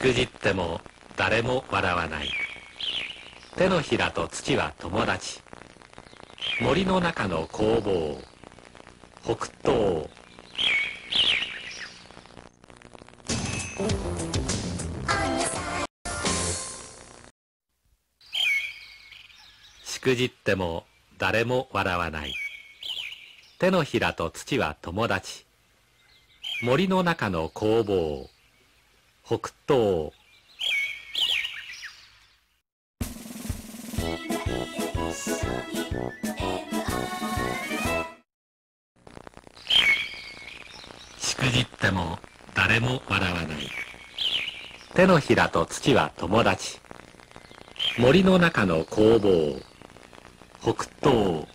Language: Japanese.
くじっても誰も笑わない。手のひらと土は友達。森の中の工房。北東しくじっても誰も笑わない。手のひらと土は友達。森の中の工房。北東しくじっても誰も笑わない手のひらと土は友達森の中の工房北東